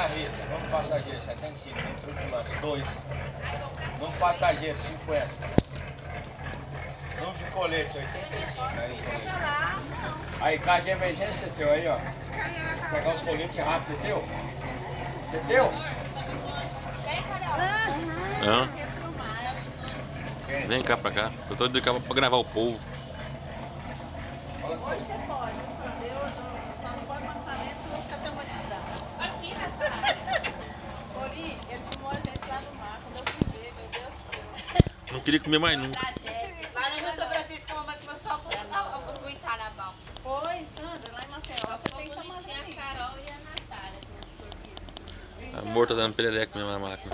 Rita, vamos passageiro, 75, vamos tripulante, 2. Vamos passageiro, 50. Vamos de colete, 85. Aí, colete. aí caixa de emergência, teu aí, ó. Vou pegar os coletes rápido, teu? Entendeu? Não. Vem cá pra cá. Eu tô de cá pra gravar o povo. Hoje você pode, Sandra. Eu, eu só não pode passar dentro e ficar traumatizado. Aqui nessa área. Oli, ele filmou a gente lá no mar. Quando eu fui ver, meu Deus do céu. Não queria comer mais nunca. Lá no Rio São Francisco, a mamãe começou a vomitar na balsa. Foi, Sandra, lá em Maceió. Só tem que tomar a. Carol e a Natália. sorrisos. A amor tá dando perereca mesmo na máquina.